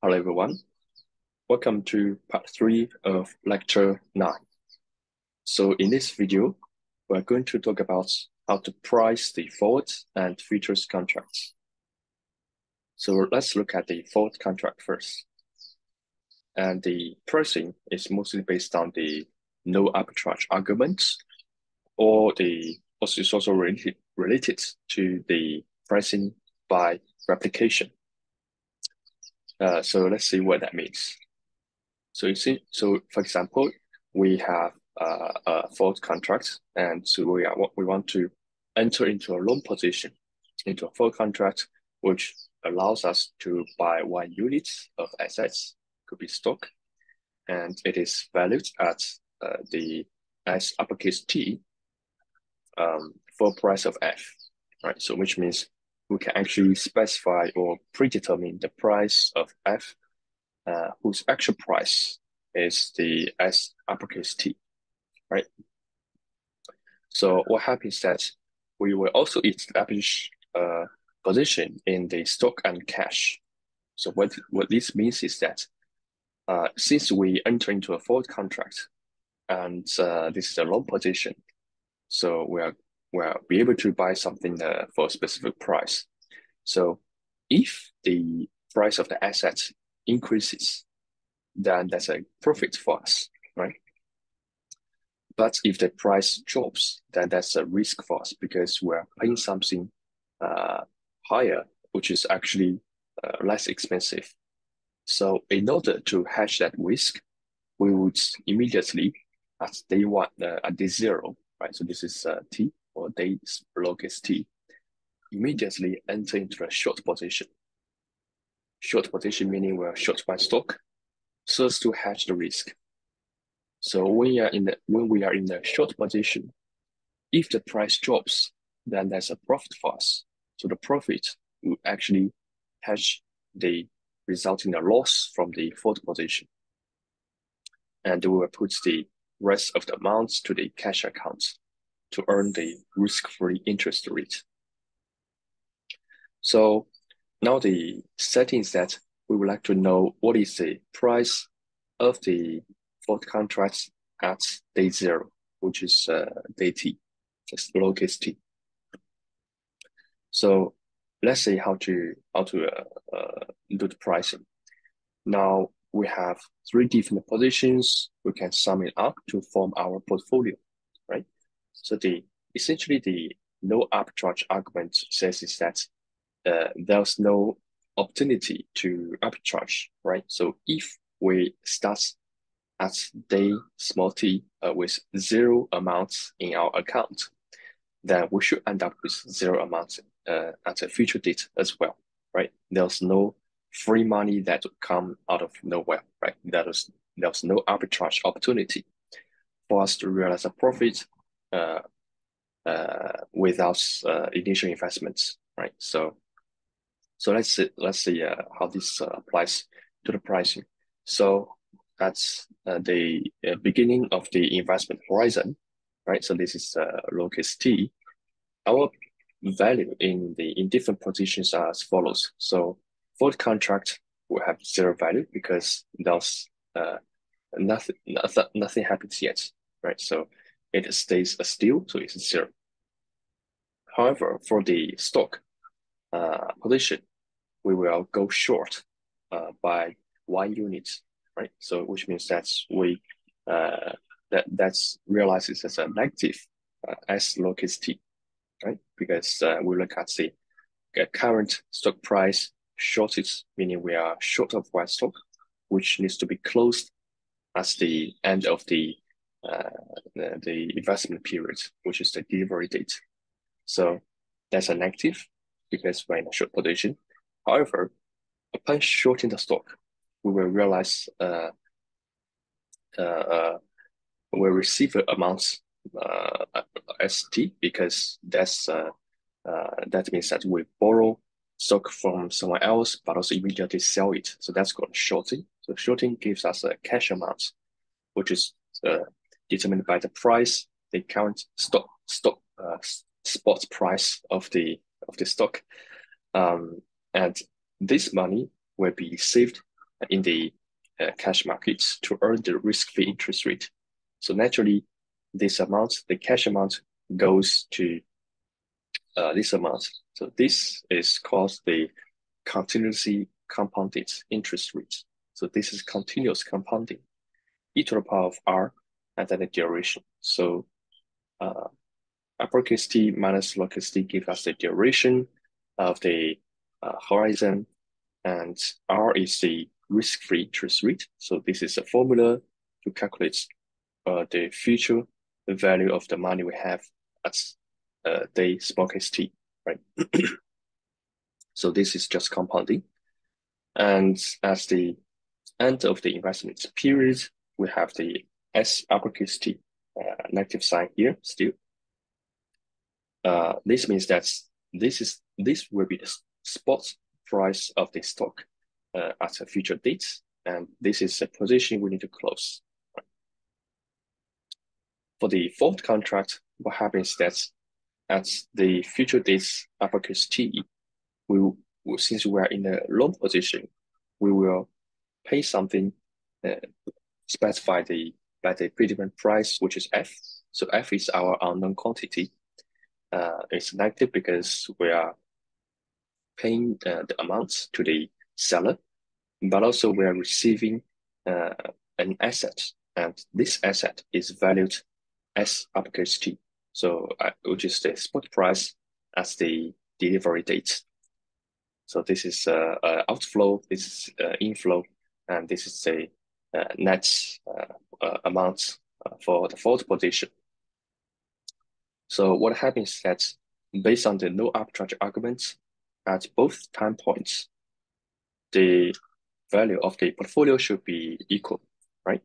Hello, everyone. Welcome to part three of lecture nine. So in this video, we're going to talk about how to price the forward and futures contracts. So let's look at the forward contract first. And the pricing is mostly based on the no arbitrage arguments, or the also is also related related to the pricing by replication. Uh, so let's see what that means. So you see, so for example, we have uh, a forward contract, and so we are we want to enter into a long position into a forward contract, which allows us to buy one unit of assets, could be stock, and it is valued at uh, the S uppercase T um, for price of F, right? So which means we can actually specify or predetermine the price of F, uh, whose actual price is the S uppercase T, right? So what happens that we will also establish a position in the stock and cash. So what, what this means is that uh, since we enter into a forward contract and uh, this is a long position, so we are will be able to buy something uh, for a specific price. So if the price of the asset increases, then that's a profit for us, right? But if the price drops, then that's a risk for us because we're paying something uh, higher, which is actually uh, less expensive. So in order to hedge that risk, we would immediately at day one, uh, at day zero, right? So this is uh, T, or days locus T, immediately enter into a short position. Short position meaning we're short by stock, so as to hedge the risk. So when we are in the when we are in the short position, if the price drops, then there's a profit for us. So the profit will actually hedge the resulting loss from the forward position. And we will put the rest of the amounts to the cash account to earn the risk-free interest rate. So now the settings that we would like to know what is the price of the forward contracts at day zero, which is uh, day t, just lowercase t. So let's see how to how to uh, uh, do the pricing. Now we have three different positions. We can sum it up to form our portfolio, right? So the essentially the no arbitrage argument says is that uh, there's no opportunity to arbitrage, right? So if we start at day small t uh, with zero amounts in our account, then we should end up with zero amounts uh, at a future date as well, right? There's no free money that would come out of nowhere, right? That is, there's no arbitrage opportunity for us to realize a profit without uh, initial investments, right? So, so let's see, let's see uh, how this uh, applies to the pricing. So that's uh, the uh, beginning of the investment horizon, right? So this is uh, locus T. Our value in the in different positions are as follows. So for the contract, we have zero value because there's uh, nothing happens yet, right? So it stays still, so it's zero. However, for the stock uh, position, we will go short uh, by one unit, right? So which means that we uh, that that's realizes as a negative uh, S locus T, right? Because uh, we look at the current stock price shortage, meaning we are short of one stock, which needs to be closed at the end of the the, the investment period, which is the delivery date. So that's a negative because we're in a short position. However, upon shorting the stock, we will realize uh, uh, uh we'll receive amounts uh, ST because that's uh, uh, that means that we borrow stock from someone else, but also immediately sell it. So that's called shorting. So shorting gives us a cash amount, which is uh, determined by the price, the current stock stock uh, spot price of the of the stock, um, and this money will be saved in the uh, cash markets to earn the risk-free interest rate. So naturally, this amount, the cash amount, goes to uh, this amount. So this is called the continuously compounded interest rate. So this is continuous compounding, e to the power of r, and then the duration. So uh, uppercase t minus lowercase t gives us the duration of the uh, horizon, and r is the risk-free interest rate. So this is a formula to calculate uh, the future value of the money we have at uh, day small case t, right? so this is just compounding. And as the end of the investment period, we have the S uppercase T uh, negative sign here still. Uh, this means that this is this will be the spot price of the stock uh, at a future date, and this is a position we need to close. For the forward contract, what happens that at the future dates uppercase T, we will, since we are in a long position, we will pay something uh, specified the, by the predetermined price, which is F. So F is our unknown quantity. Uh, it's negative because we are paying uh, the amounts to the seller, but also we are receiving uh, an asset, and this asset is valued as uppercase T. So uh, which is the spot price as the delivery date. So this is uh, uh, outflow, this is uh, inflow, and this is the net uh, uh, amount for the forward position. So what happens is that based on the no arbitrage arguments, at both time points, the value of the portfolio should be equal, right?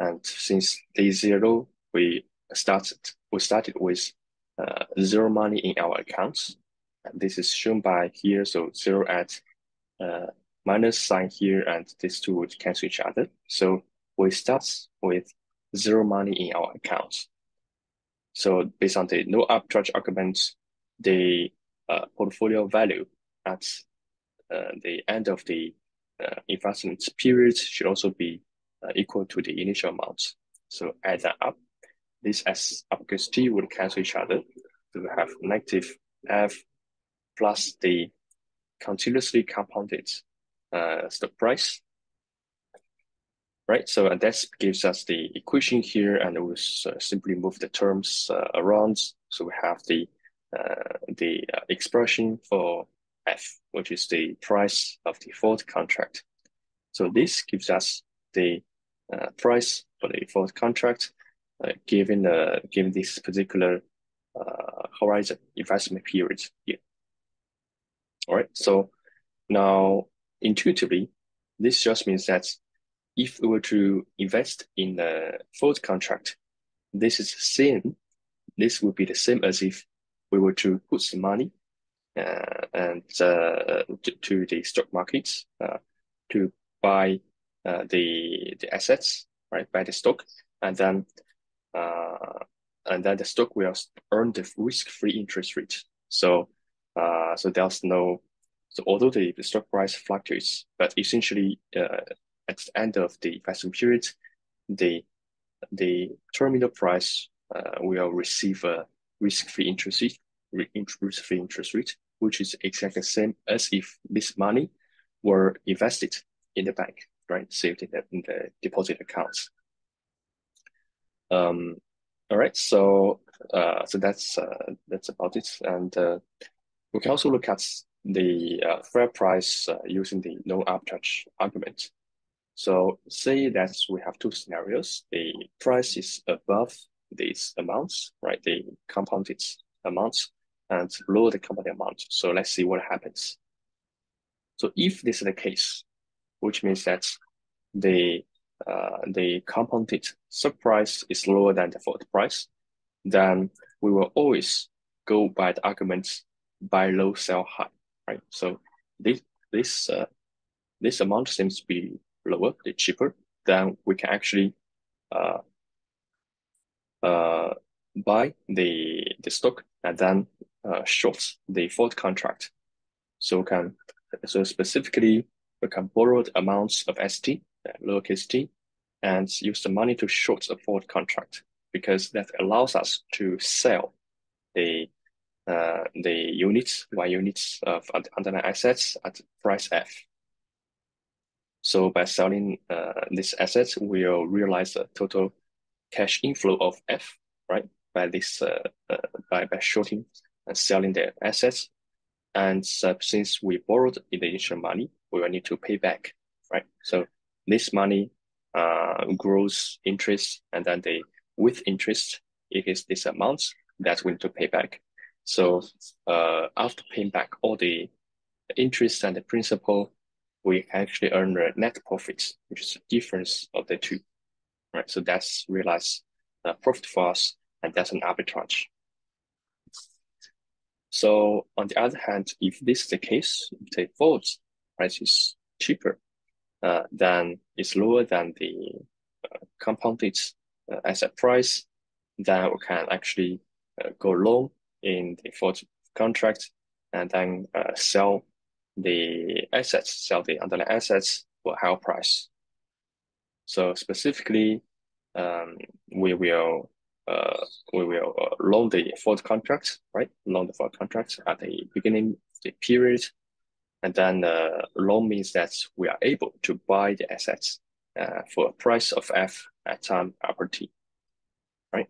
And since day zero, we started we started with uh, zero money in our accounts. And this is shown by here. So zero at uh, minus sign here, and these two would cancel each other. So we start with zero money in our accounts. So based on the no arbitrage arguments, the uh, portfolio value at uh, the end of the uh, investment period should also be uh, equal to the initial amount. So add that up. This S uppercase T would cancel each other. So we have negative F plus the continuously compounded uh, stock price. Right, so and that gives us the equation here, and we'll uh, simply move the terms uh, around. So we have the uh, the uh, expression for F, which is the price of the forward contract. So this gives us the uh, price for the forward contract uh, given the given this particular uh, horizon investment period here. All right, so now intuitively, this just means that if we were to invest in a forward contract, this is the same. This would be the same as if we were to put some money uh, and uh, to, to, the stock markets uh, to buy uh, the the assets, right? Buy the stock, and then uh, and then the stock will earn the risk-free interest rate. So, uh, so there's no, so although the, stock price fluctuates, but essentially uh, at the end of the investment period, the the terminal price uh, will receive a risk-free interest rate, risk-free interest rate, which is exactly the same as if this money were invested in the bank, right, saved in the, in the deposit accounts. Um, all right, so uh, so that's uh, that's about it, and uh, we can also look at the uh, fair price uh, using the no arbitrage argument. So say that we have two scenarios. The price is above these amounts, right? The compounded amounts and below the compounded amount. So let's see what happens. So if this is the case, which means that the uh, the compounded stock price is lower than the forward price, then we will always go by the argument buy low, sell high, right? So this this uh, this amount seems to be lower, the cheaper, then we can actually uh, uh, buy the the stock and then uh, short the forward contract. So can so specifically we can borrow the amounts of ST, uh, lowercase t, and use the money to short a forward contract because that allows us to sell the uh, the units, Y units of underlying assets at price F. So by selling uh, these assets, we'll realize a total cash inflow of F, right? By this, uh, uh, by, by shorting and selling the assets. And since we borrowed the initial money, we will need to pay back, right? So this money uh, grows interest and then the with interest, it is this amount that we need to pay back. So uh, after paying back all the interest and the principal, we actually earn a net profit, which is the difference of the two. Right. So that's realized uh, profit for us, and that's an arbitrage. So on the other hand, if this is the case, if the forward price is cheaper, uh, then it's lower than the uh, compounded uh, asset price, then we can actually uh, go long in the forward contract and then uh, sell the assets, sell the underlying assets for higher price. So specifically, um, we will uh, we will uh, loan the forward contract, right? Loan the forward contract at the beginning of the period, and then uh, loan means that we are able to buy the assets uh, for a price of F at time upper T, right?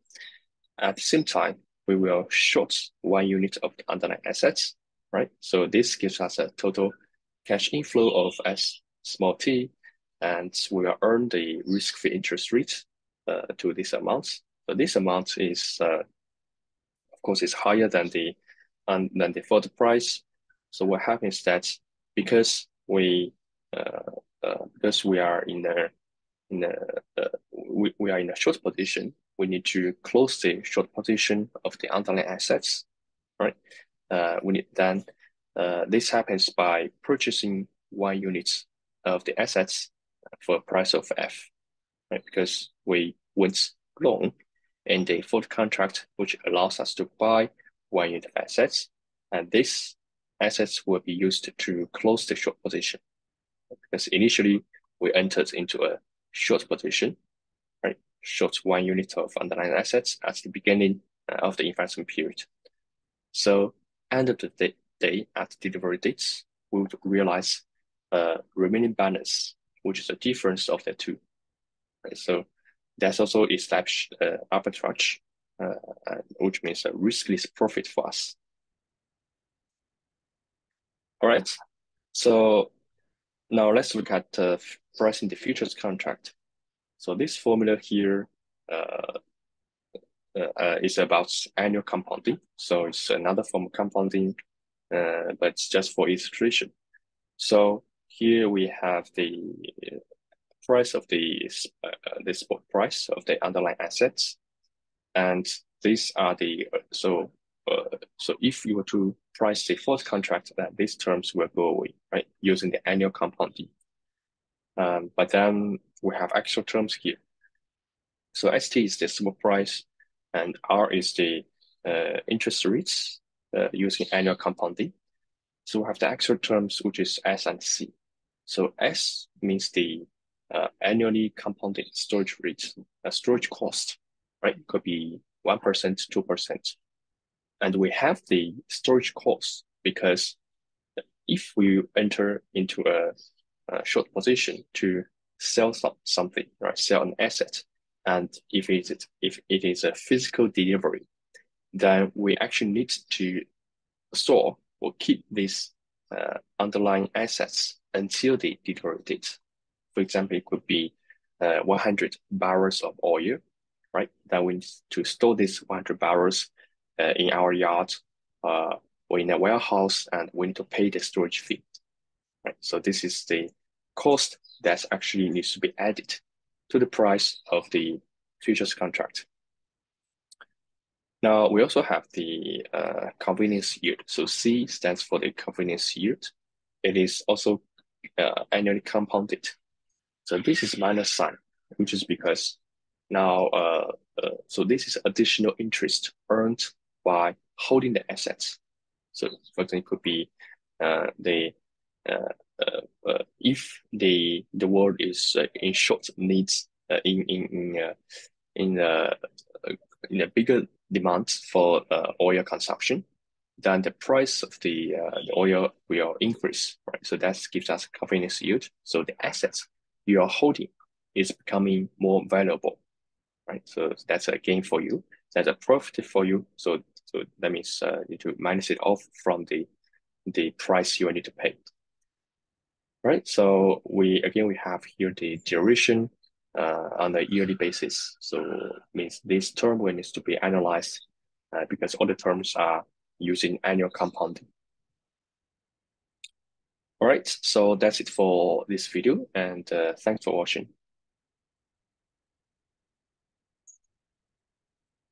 At the same time, we will short one unit of the underlying assets, right? So this gives us a total cash inflow of S small t, and we will earn the risk-free interest rate uh, to this amount. So this amount is, uh, of course, is higher than the um, than the forward price. So what happens that because we uh, uh, because we are in a in a uh, we, we are in a short position, we need to close the short position of the underlying assets, right? Uh, we need then uh, this happens by purchasing one unit of the assets for a price of F, right? Because we went long in the forward contract, which allows us to buy one unit of assets, and this assets will be used to close the short position. Because initially we entered into a short position? Short one unit of underlying assets at the beginning uh, of the investment period. So end of the day at delivery dates, we would realize a remaining balance, which is the difference of the two. So that's also established uh, arbitrage, uh, which means a riskless profit for us. All right. So now let's look at uh, pricing the futures contract. So this formula here uh, uh, uh, is about annual compounding. So it's another form of compounding, uh, but it's just for illustration. So here we have the price of the the spot price of the underlying assets, and these are the so uh, so if you were to price the forward contract, then these terms will go away, right? Using the annual compounding. Um, but then we have actual terms here. So ST is the spot price, and R is the uh, interest rates uh, using annual compounding. So we have the actual terms, which is S and C. So S means the uh, annually compounded storage rate, uh, storage cost, right? Could be 1%, 2%. And we have the storage cost because if we enter into a, a short position to sell some, something, right, sell an asset, and if it is if it is a physical delivery, then we actually need to store or keep these uh, underlying assets until the delivery date. For example, it could be uh, 100 barrels of oil, right? Then we need to store these 100 barrels uh, in our yard uh, or in a warehouse, and we need to pay the storage fee. Right. So this is the cost that actually needs to be added to the price of the futures contract. Now we also have the uh, convenience yield. So C stands for the convenience yield. It is also uh, annually compounded. So this is minus sign, which is because now, uh, uh, so this is additional interest earned by holding the assets. So for example, it could be uh, the uh, uh, uh, if the the world is uh, in short needs uh, in in in uh, in uh, in a bigger demand for uh, oil consumption, then the price of the the oil will increase, right? So that gives us convenience yield. So the assets you are holding is becoming more valuable, right? So that's a gain for you. That's a profit for you. So so that means uh, you need to minus it off from the the price you need to pay. Right. So we again we have here the duration uh, on a yearly basis. So means this term will needs to be analyzed uh, because all the terms are using annual compounding. All right, so that's it for this video and uh, thanks for watching.